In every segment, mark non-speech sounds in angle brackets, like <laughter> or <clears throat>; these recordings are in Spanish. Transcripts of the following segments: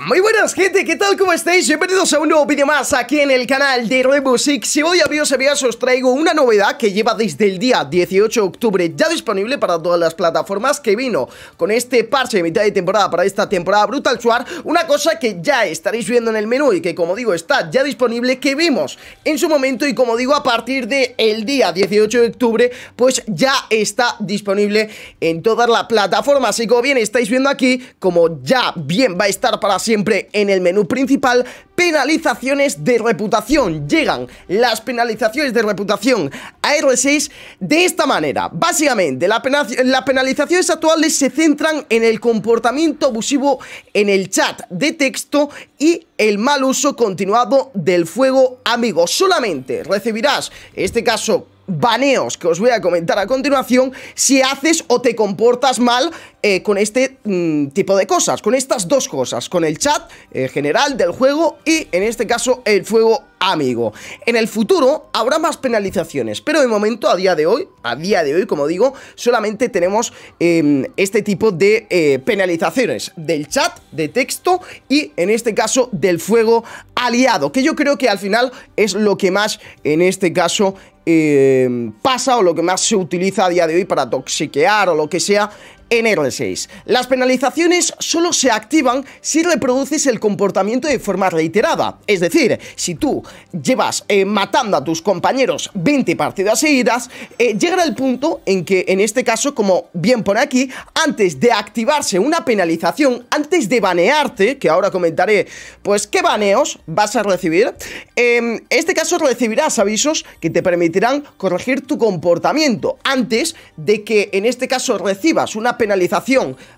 Muy buenas gente, ¿qué tal? ¿Cómo estáis? Bienvenidos a un nuevo vídeo más aquí en el canal de Rebusic Si hoy amigos amigas os traigo una novedad que lleva desde el día 18 de octubre ya disponible para todas las plataformas Que vino con este parche de mitad de temporada para esta temporada Brutal Suar Una cosa que ya estaréis viendo en el menú y que como digo está ya disponible Que vimos en su momento y como digo a partir del el día 18 de octubre Pues ya está disponible en todas las plataformas Y como bien estáis viendo aquí, como ya bien va a estar para siempre en el menú principal penalizaciones de reputación. Llegan las penalizaciones de reputación a R6 de esta manera. Básicamente, las penalizaciones actuales se centran en el comportamiento abusivo en el chat de texto y el mal uso continuado del fuego amigo. Solamente recibirás, en este caso, baneos que os voy a comentar a continuación si haces o te comportas mal eh, con este mm, tipo de cosas, con estas dos cosas, con el chat eh, general del juego y en este caso el fuego amigo. En el futuro habrá más penalizaciones, pero de momento a día de hoy, a día de hoy como digo, solamente tenemos em, este tipo de eh, penalizaciones del chat, de texto y en este caso del fuego aliado, que yo creo que al final es lo que más en este caso eh, pasa o lo que más se utiliza a día de hoy para toxiquear o lo que sea en R6. Las penalizaciones solo se activan si reproduces el comportamiento de forma reiterada. Es decir, si tú llevas eh, matando a tus compañeros 20 partidas seguidas, eh, llegará el punto en que, en este caso, como bien pone aquí, antes de activarse una penalización, antes de banearte, que ahora comentaré, pues qué baneos vas a recibir, en este caso recibirás avisos que te permitirán corregir tu comportamiento antes de que, en este caso, recibas una penalización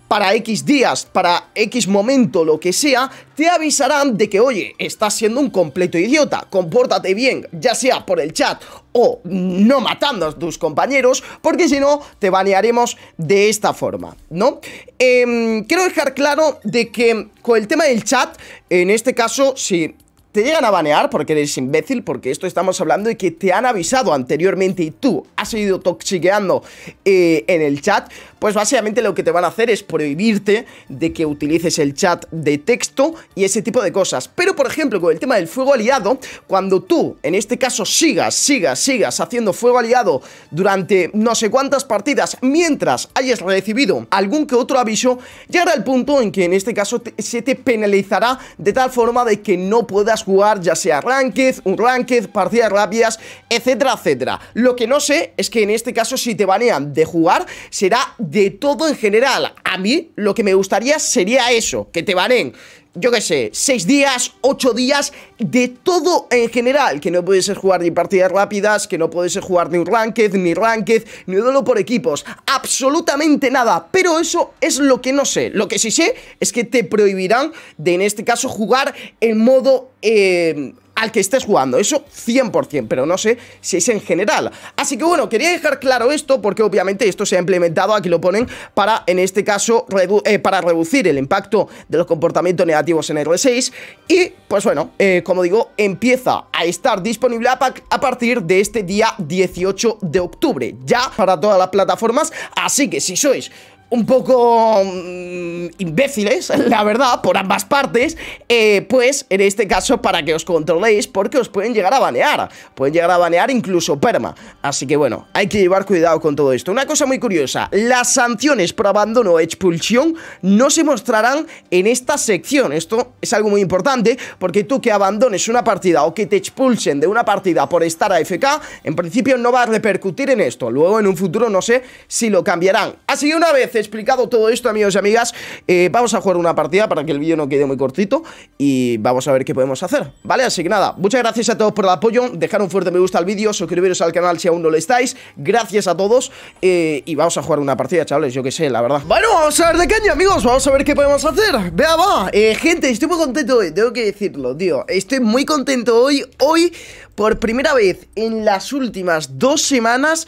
para X días, para X momento, lo que sea, te avisarán de que, oye, estás siendo un completo idiota, compórtate bien, ya sea por el chat o no matando a tus compañeros, porque si no, te banearemos de esta forma, ¿no? Em, quiero dejar claro de que con el tema del chat, en este caso, si te llegan a banear porque eres imbécil, porque esto estamos hablando de que te han avisado anteriormente y tú has ido toxiqueando eh, en el chat, pues básicamente lo que te van a hacer es prohibirte de que utilices el chat de texto y ese tipo de cosas. Pero, por ejemplo, con el tema del fuego aliado, cuando tú, en este caso, sigas, sigas, sigas haciendo fuego aliado durante no sé cuántas partidas, mientras hayas recibido algún que otro aviso, llegará el punto en que en este caso se te penalizará de tal forma de que no puedas jugar ya sea Ranked, un Ranked, partidas rápidas, etcétera, etcétera. Lo que no sé es que en este caso si te banean de jugar será todo en general. A mí lo que me gustaría sería eso, que te baneen yo qué sé, 6 días, 8 días, de todo en general, que no puedes jugar ni partidas rápidas, que no puedes jugar ni un ranked, ni ranked, ni duelo por equipos, absolutamente nada, pero eso es lo que no sé, lo que sí sé es que te prohibirán de en este caso jugar en modo... Eh, al que estés jugando, eso 100%, pero no sé si es en general. Así que bueno, quería dejar claro esto porque obviamente esto se ha implementado, aquí lo ponen, para en este caso, eh, para reducir el impacto de los comportamientos negativos en R6 y pues bueno, eh, como digo, empieza a estar disponible a, a partir de este día 18 de octubre, ya para todas las plataformas, así que si sois un poco mm, imbéciles, <laughs> la verdad, por ambas partes, eh, pues en este caso para que os controléis, porque os pueden llegar a banear, pueden llegar a banear incluso perma. Así que bueno, hay que llevar cuidado con todo esto. Una cosa muy curiosa, las sanciones por abandono o expulsión no se mostrarán en esta sección. Esto es algo muy importante, porque tú que abandones una partida o que te expulsen de una partida por estar a FK, en principio no va a repercutir en esto. Luego en un futuro no sé si lo cambiarán. Así que una vez explicado todo esto, amigos y amigas, eh, vamos a jugar una partida para que el vídeo no quede muy cortito y vamos a ver qué podemos hacer, ¿vale? Así que nada, muchas gracias a todos por el apoyo, dejar un fuerte me gusta al vídeo, suscribiros al canal si aún no lo estáis, gracias a todos eh, y vamos a jugar una partida, chavales, yo que sé, la verdad. Bueno, vamos a ver de caña, amigos, vamos a ver qué podemos hacer, vea, va, eh, gente, estoy muy contento hoy, tengo que decirlo, tío, estoy muy contento hoy, hoy, por primera vez en las últimas dos semanas,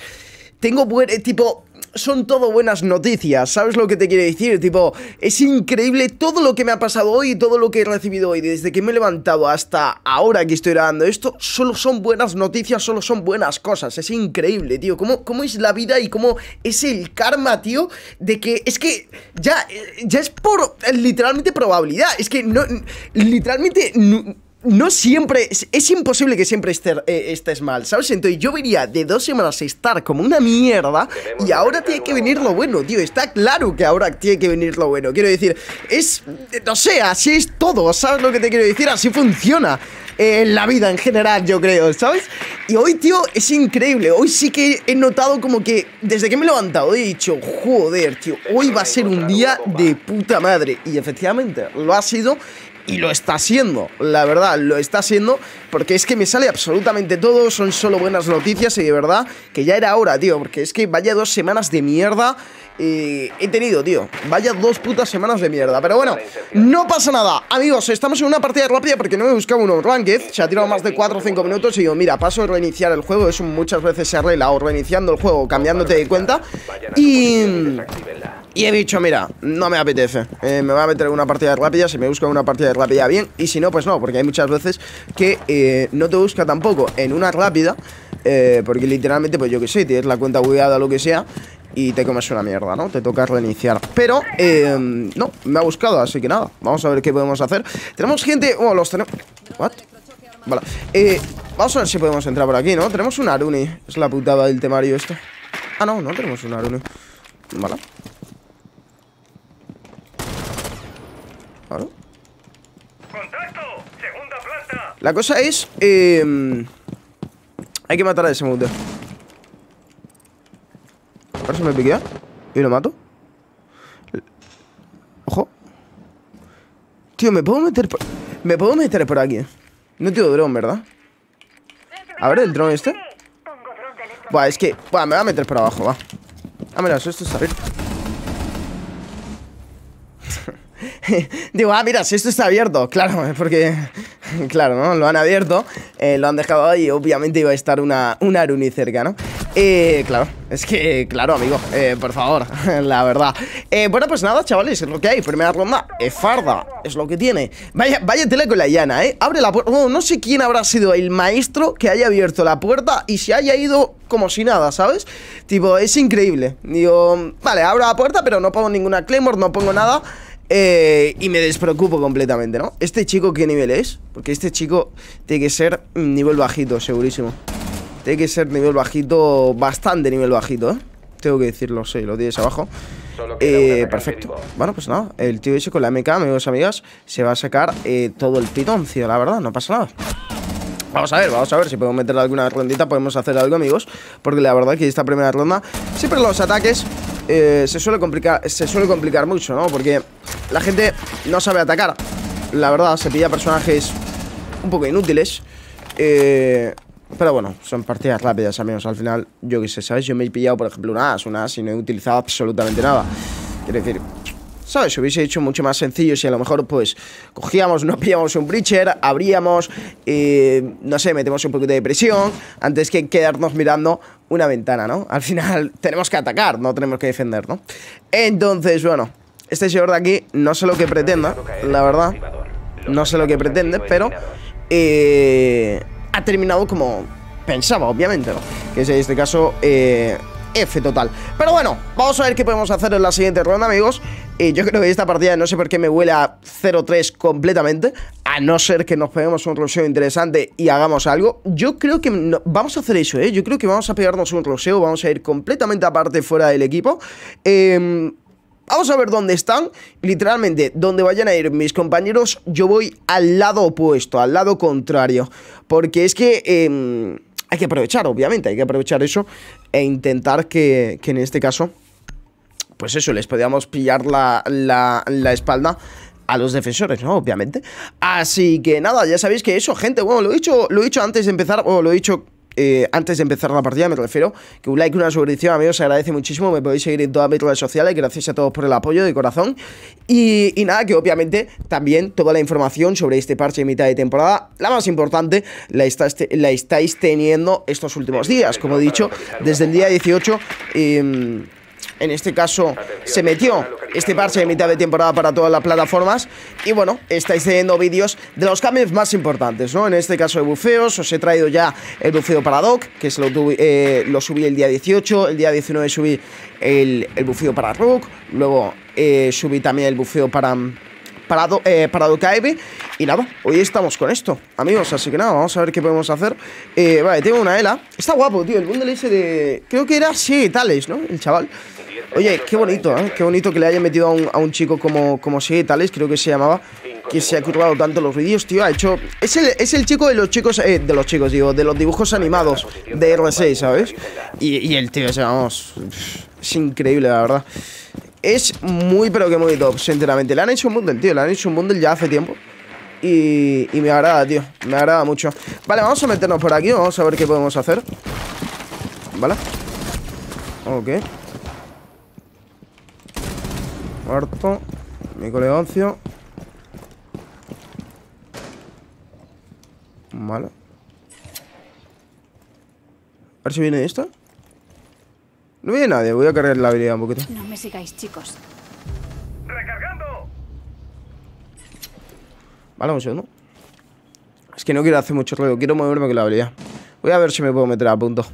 tengo buen, tipo son todo buenas noticias, ¿sabes lo que te quiero decir? Tipo, es increíble todo lo que me ha pasado hoy y todo lo que he recibido hoy, desde que me he levantado hasta ahora que estoy grabando esto, solo son buenas noticias, solo son buenas cosas, es increíble, tío, cómo, cómo es la vida y cómo es el karma, tío, de que es que ya, ya es por literalmente probabilidad, es que no, literalmente no siempre, es, imposible que siempre eh, estés mal, ¿sabes? Entonces yo vería de dos semanas estar como una mierda y ahora tiene que venir lo bueno, tío, está claro que ahora tiene que venir lo bueno, quiero decir, es, no sé, así es todo, ¿sabes lo que te quiero decir? Así funciona en la vida en general, yo creo, ¿sabes? Y hoy, tío, es increíble, hoy sí que he notado como que desde que me he levantado he dicho, joder, tío, hoy va a ser un día de puta madre y efectivamente lo ha sido y lo está haciendo, la verdad, lo está haciendo porque es que me sale absolutamente todo, son solo buenas noticias y de verdad que ya era hora, tío, porque es que vaya dos semanas de mierda eh, he tenido, tío. Vaya dos putas semanas de mierda. Pero bueno, no pasa nada. Amigos, estamos en una partida rápida porque no me buscaba uno ranked. Se ha tirado más de 4 o 5 minutos y digo, mira, paso a reiniciar el juego. Eso muchas veces se arregla o reiniciando el juego, cambiándote de cuenta. Y... Y he dicho, mira, no me apetece eh, Me voy a meter una partida rápida Si me busca una partida rápida, bien Y si no, pues no, porque hay muchas veces que eh, no te busca tampoco en una rápida eh, Porque literalmente, pues yo que sé Tienes la cuenta bugueada lo que sea y te comes una mierda, ¿no? Te toca reiniciar. Pero, no, me ha buscado, así que nada. Vamos a ver qué podemos hacer. Tenemos gente... Oh, los tenemos... ¿What? Vale. vamos a ver si podemos entrar por aquí, ¿no? Tenemos un Aruni. Es la putada del temario esto. Ah, no, no tenemos un Aruni. Vale. La cosa es... Eh, hay que matar a ese mute. Ahora se me piquea. Y lo mato. Ojo. Tío, me puedo meter por... Me puedo meter por aquí. No tengo dron, ¿verdad? A ver, el dron este. Buah, es que... Buah, me voy a meter por abajo, va. Ah, mira, esto está abierto. <laughs> Digo, ah, mira, si esto está abierto Claro, <laughs> porque, claro, ¿no? Lo han abierto, eh, lo han dejado ahí Y obviamente iba a estar una, una Aruni cerca, ¿no? Eh, claro, es que, claro, amigo eh, Por favor, <laughs> la verdad eh, Bueno, pues nada, chavales, es lo que hay Primera ronda, es farda, es lo que tiene Vaya, vaya tele con la llana, ¿eh? Abre la puerta no sé quién habrá sido el maestro Que haya abierto la puerta y se haya ido como si nada, ¿sabes? Tipo, es increíble Digo, vale, abro la puerta pero no pongo ninguna Claymore No pongo nada eh, y me despreocupo completamente, ¿no? ¿Este chico qué nivel es? Porque este chico tiene que ser nivel bajito, segurísimo Tiene que ser nivel bajito, bastante nivel bajito, ¿eh? Tengo que decirlo, sí, lo tienes abajo eh, perfecto Bueno, pues nada, el tío ese con la MK, amigos amigas Se va a sacar eh, todo el pitoncio, la verdad, no pasa nada Vamos a ver, vamos a ver si podemos meterle alguna rondita Podemos hacer algo, amigos Porque la verdad que esta primera ronda Siempre los ataques eh, se, suele complicar, se suele complicar mucho, ¿no? Porque la gente no sabe atacar La verdad, se pilla personajes un poco inútiles eh, Pero bueno, son partidas rápidas, amigos Al final, yo qué sé, ¿sabes? Yo me he pillado, por ejemplo, una As, una As Y no he utilizado absolutamente nada Quiero decir, ¿Sabes? Se hubiese hecho mucho más sencillo si a lo mejor, pues, cogíamos, no pillamos un breacher, abríamos, eh, no sé, metemos un poquito de presión, antes que quedarnos mirando una ventana, ¿no? Al final <laughs> tenemos que atacar, no tenemos que defender, ¿no? Entonces, bueno, este señor de aquí no sé lo que pretenda, la verdad, no sé lo que pretende, pero eh, ha terminado como pensaba, obviamente, ¿no? Que es en este caso... Eh, F total. Pero bueno, vamos a ver qué podemos hacer en la siguiente ronda, amigos. Y yo creo que esta partida no sé por qué me huele a 0-3 completamente A no ser que nos peguemos un roseo interesante y hagamos algo. Yo creo que vamos a hacer eso, ¿eh? Yo creo que vamos a pegarnos un roseo Vamos a ir completamente aparte fuera del equipo. Eh... Vamos a ver dónde están, literalmente, donde vayan a ir mis compañeros, yo voy al lado opuesto, al lado contrario, porque es que eh, hay que aprovechar, obviamente, hay que aprovechar eso e intentar que, que en este caso pues eso, les podíamos pillar la, la, espalda a los defensores, ¿no? Obviamente. Así que nada, ya sabéis que eso, gente, bueno, lo he dicho, lo he dicho antes de empezar, o lo he dicho eh, antes de empezar la partida, me refiero, que un like una suscripción, amigos, se agradece muchísimo. Me podéis seguir en todas mis redes sociales. Gracias a todos por el apoyo de corazón. Y, nada, que obviamente también toda la información sobre este parche de mitad de temporada, la más importante, la, la estáis teniendo estos últimos días. Como he dicho, desde el día 18. En este caso se metió este parche de mitad de temporada para todas las plataformas y bueno, estáis teniendo vídeos de los cambios más importantes, ¿no? En este caso de bufeos, os he traído ya el bufeo para Doc, que se lo, eh, lo subí el día 18, el día 19 subí el, el bufeo para Rook, luego eh, subí también el bufeo para para, eh, para Y nada, hoy estamos con esto, amigos. Así que nada, vamos a ver qué podemos hacer. Vale, tengo una ELA. Está guapo, tío. El bundle ese de. Creo que era sí, Tales, ¿no? El chaval. Oye, qué bonito, ¿eh? Qué bonito que le haya metido a un, a un chico como, como Tales, creo que se llamaba. Que se ha curvado tanto los vídeos, tío. Ha hecho. Es el, es el chico de los chicos. Eh, de los chicos, digo, de los dibujos animados de R6, ¿sabes? Y, y el tío, o vamos. Es increíble, la verdad. Es muy, pero que muy top, sinceramente. Le han hecho un bundle, tío. Le han hecho un bundle ya hace tiempo. Y, y me agrada, tío. Me agrada mucho. Vale, vamos a meternos por aquí. Vamos a ver qué podemos hacer. Vale. Ok. Muerto. Mi coleoncio. Vale. A ver si viene esto. No viene nadie, voy a cargar la habilidad un poquito. No me sigáis, chicos. ¡Recargando! Vale, un segundo. Es que no quiero hacer mucho ruido, quiero moverme con la habilidad. Voy a ver si me puedo meter a punto.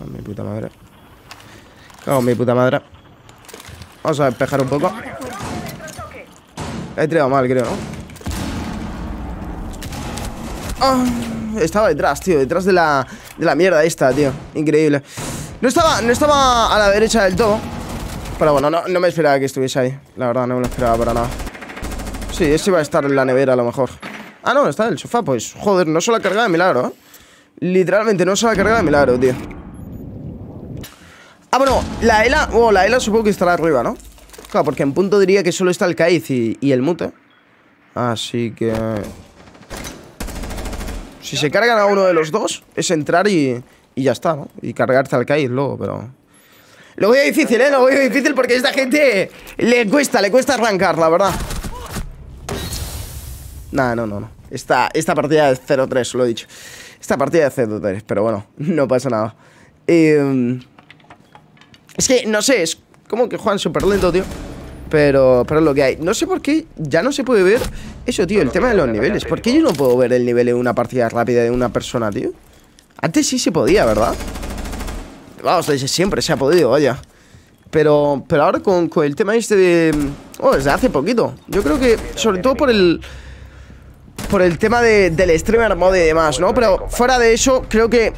Oh, mi puta madre. Cago mi puta madre. Vamos a despejar un poco. He tirado mal, creo, ¿no? Oh, estaba detrás, tío, detrás de la de la mierda esta, tío Increíble No estaba, no estaba a la derecha del todo Pero bueno, no, no me esperaba que estuviese ahí La verdad, no me lo esperaba para nada Sí, ese iba a estar en la nevera a lo mejor Ah, no, está en el sofá Pues, joder, no se la cargado de milagro, ¿eh? Literalmente no se la cargado de milagro, tío Ah, bueno, la ELA Oh, la ELA supongo que estará arriba, ¿no? Claro, porque en punto diría que solo está el Kaiz y, el Mute Así que... Si se cargan a uno de los dos, es entrar y, y ya está, ¿no? Y cargarte al caer luego, pero... Lo veo difícil, ¿eh? Lo veo difícil porque a esta gente le cuesta, le cuesta arrancar, la verdad. Nah, no, no, no. Esta, esta partida es 0-3, lo he dicho. Esta partida es 0-3, pero bueno, <laughs> no pasa nada. Eh, es que, no sé, es como que juegan súper lento, tío. Pero, pero lo que hay. No sé por qué ya no se puede ver eso, tío, el tema de los niveles. ¿Por qué yo no puedo ver el nivel en una partida rápida de una persona, tío? Antes sí se podía, ¿verdad? Vamos, desde siempre se ha podido, vaya. Pero, pero ahora con, el tema este de... Oh, desde hace poquito. Yo creo que, sobre todo por el... Por el tema de, del streamer mode y demás, ¿no? Pero fuera de eso, creo que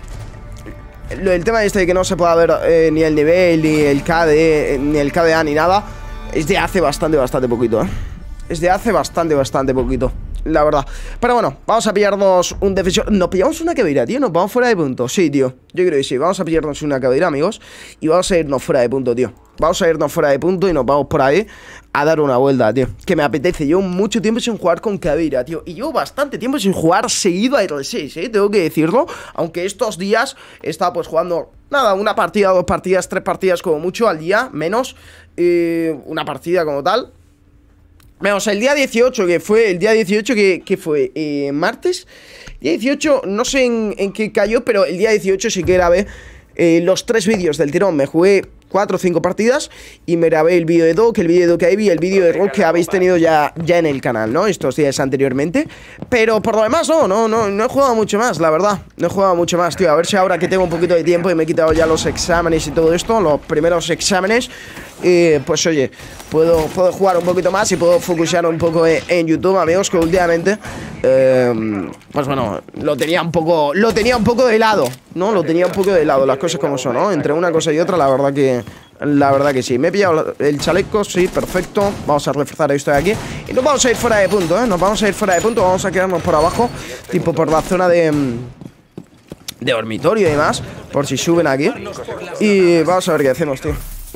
el tema este de que no se pueda ver eh, ni el nivel, ni el KD, ni el KDA, ni nada es de hace bastante, bastante poquito, ¿eh? Es de hace bastante, bastante poquito la verdad. Pero bueno, vamos a pillarnos un defensor. Nos pillamos una cabellera, tío. Nos vamos fuera de punto. Sí, tío. Yo creo que sí. Vamos a pillarnos una cabellera, amigos. Y vamos a irnos fuera de punto, tío. Vamos a irnos fuera de punto y nos vamos por ahí a dar una vuelta, tío. Que me apetece. Llevo mucho tiempo sin jugar con cabellera, tío. Y llevo bastante tiempo sin jugar seguido a R6, ¿eh? Tengo que decirlo. Aunque estos días he estado pues jugando, nada, una partida, dos partidas, tres partidas como mucho al día, menos una partida como tal. Vamos, el día 18, que fue el día 18, que, fue eh, martes. Día 18, no sé en, qué cayó, pero el día 18 sí que grabé eh, los tres vídeos del tirón. Me jugué cuatro o cinco partidas y me grabé el vídeo de Doc, el vídeo de Doc y el vídeo de Rock que habéis tenido ya, ya en el canal, ¿no? Estos días anteriormente. Pero por lo demás, no, no, no, no he jugado mucho más, la verdad. No he jugado mucho más, tío. A ver si ahora que tengo un poquito de tiempo y me he quitado ya los exámenes y todo esto, los primeros exámenes, eh, pues oye, puedo, puedo jugar un poquito más y puedo focusar un poco en, YouTube, amigos, que últimamente, eh, pues bueno, lo tenía un poco, lo tenía un poco de lado, ¿no? Lo tenía un poco de lado, las cosas como son, ¿no? Entre una cosa y otra, la verdad que la verdad que sí. Me he pillado el chaleco, sí, perfecto. Vamos a reforzar esto de aquí. Y nos vamos a ir fuera de punto, ¿eh? Nos vamos a ir fuera de punto. Vamos a quedarnos por abajo, tipo por la zona de... Mm, de dormitorio y demás, por si suben aquí. Y vamos a ver qué hacemos, tío.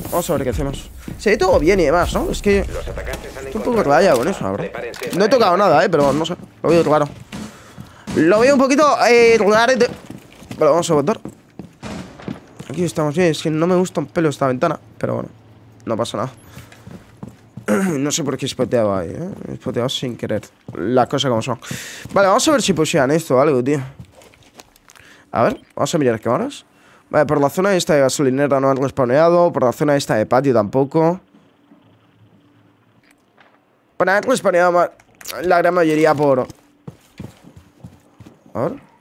Vamos a ver qué hacemos. Se ve todo bien y demás, ¿no? Es que... Estoy un poco raya con eso, verdad. No he tocado nada, ¿eh? Pero no sé. Lo veo raro. Lo veo un poquito... Eh, raro. Vale, vamos a votar. Aquí estamos bien, es que no me gusta un pelo esta ventana Pero bueno, no pasa nada <clears throat> No sé por qué he spoteado ahí, ¿eh? He spoteado sin querer Las cosas como son Vale, vamos a ver si pusieran esto o algo, tío A ver, vamos a mirar cámaras Vale, por la zona esta de gasolinera no han respawneado. Por la zona esta de patio tampoco. Bueno, han respawneado la gran mayoría por... A ver.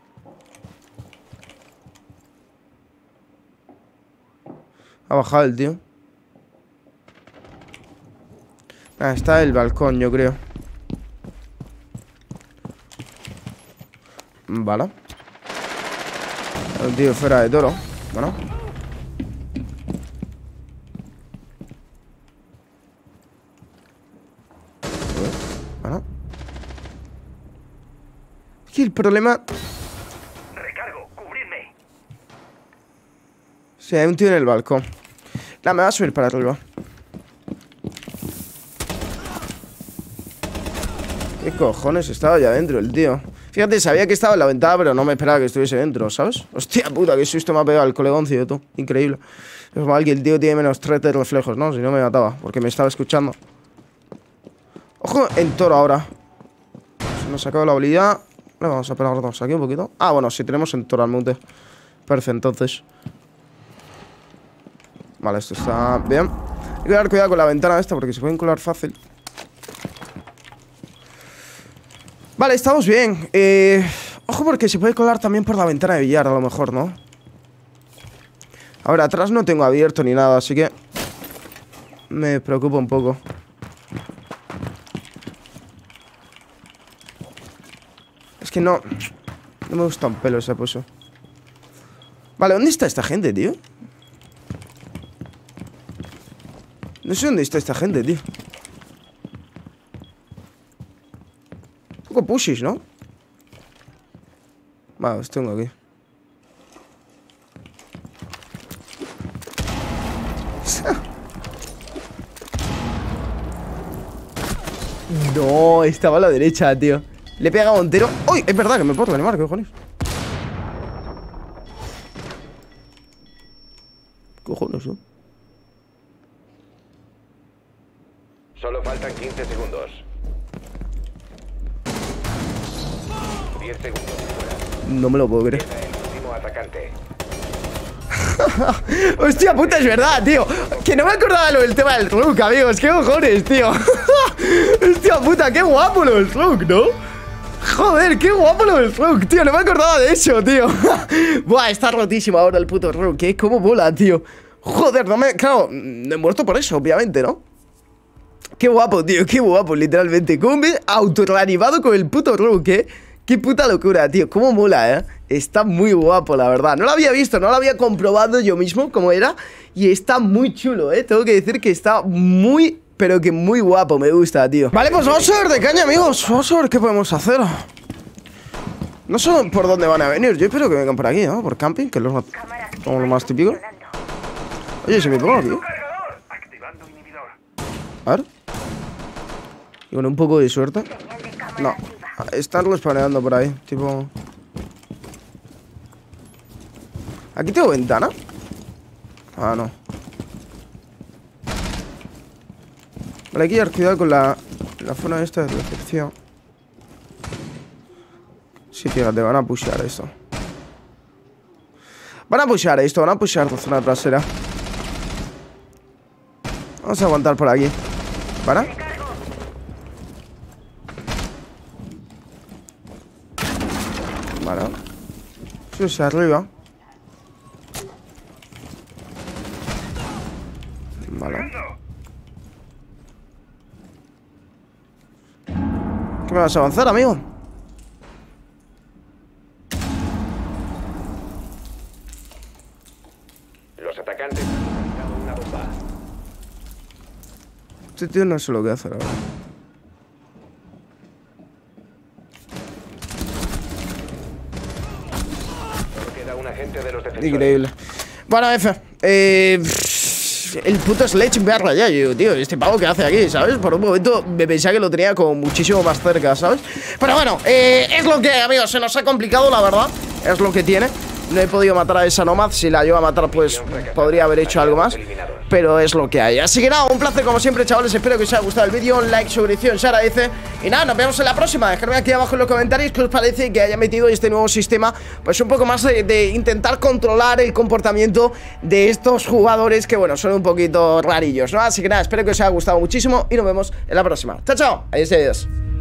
Ha bajado el tío. Ah, está el balcón, yo creo. Vale. El tío fuera de toro. Bueno. Bueno. Es que el problema... Recargo, cubrirme. Sí, hay un tío en el balcón. Nada, me va a subir para arriba. ¿Qué cojones? Estaba ya dentro el tío. Fíjate, sabía que estaba en la ventana, pero no me esperaba que estuviese dentro, ¿sabes? Hostia puta, que susto me ha pegado el colegoncio, tú. Increíble. Es mal que el tío tiene menos 3 de reflejos, ¿no? Si no me mataba, porque me estaba escuchando. Ojo en toro ahora. Se nos ha acabado la habilidad. Vamos a pegarnos aquí un poquito. Ah, bueno, si tenemos en toro al monte. Perfecto, entonces. Vale, esto está bien. Hay que tener cuidado con la ventana esta porque se pueden colar fácil. Vale, estamos bien. Eh, ojo porque se puede colar también por la ventana de billar, a lo mejor, ¿no? Ahora, atrás no tengo abierto ni nada, así que... Me preocupa un poco. Es que no... No me gusta un pelo ese puso. Vale, ¿dónde está esta gente, tío? No sé dónde está esta gente, tío. Un poco pushish, ¿no? Vale, os tengo aquí. <laughs> No, estaba a la derecha, tío. Le he pegado entero. ¡Uy! Es verdad que me puedo animar, ¿qué cojones? ¿Qué cojones, no? Solo faltan 15 segundos. 10 segundos. No me lo puedo creer. El último atacante. <laughs> Hostia puta, es verdad, tío. Que no me acordaba lo del tema del Rook, amigos. ¿Qué cojones, tío? <laughs> Hostia puta, qué guapo lo del Rook, ¿no? Joder, qué guapo lo del Rook, tío. No me acordaba de eso, tío. <laughs> Buah, está rotísimo ahora el puto Rook, ¿eh? ¿Cómo mola, tío? Joder, no me. Claro, he muerto por eso, obviamente, ¿no? Qué guapo, tío, qué guapo, literalmente. Cómo me autorreanimado con el puto Rook, ¿eh? Qué puta locura, tío. Cómo mola, ¿eh? Está muy guapo, la verdad. No lo había visto, no lo había comprobado yo mismo cómo era. Y está muy chulo, ¿eh? Tengo que decir que está muy, pero que muy guapo. Me gusta, tío. Vale, pues vamos a ver de caña, amigos. Vamos a ver qué podemos hacer. No sé por dónde van a venir. Yo espero que vengan por aquí, ¿no? Por camping, que es lo como lo más típico. Oye, si me pongo aquí. A ver. Y con un poco de suerte. No. Están respawneando por ahí. Tipo. ¿Aquí tengo ventana? Ah, no. Vale, hay que llevar cuidado con la, la zona esta de recepción. Sí, fíjate, van a pushear esto. Van a pushear esto, van a pushear la zona trasera. Vamos a aguantar por aquí. ¿Para? Vale. Eso es arriba. Vale. ¿Qué me vas a avanzar, amigo? Los atacantes han una bomba. Este tío no sé lo que hace, la verdad. Increíble. Bueno, F. Eh, el puto Sledge me ha rayado, yo, tío. Este pavo que hace aquí, ¿sabes? Por un momento me pensaba que lo tenía como muchísimo más cerca, ¿sabes? Pero bueno, eh, es lo que, amigos, se nos ha complicado, la verdad. Es lo que tiene. No he podido matar a esa Nomad. Si la llevo a matar, pues podría haber hecho algo más. Pero es lo que hay. Así que nada, un placer como siempre, chavales. Espero que os haya gustado el vídeo. Like, suscripción, se agradece. Y nada, nos vemos en la próxima. Dejadme aquí abajo en los comentarios qué os parece que haya metido este nuevo sistema, pues un poco más de, de intentar controlar el comportamiento de estos jugadores que, bueno, son un poquito rarillos, ¿no? Así que nada, espero que os haya gustado muchísimo y nos vemos en la próxima. Chao, chao. Adiós, adiós.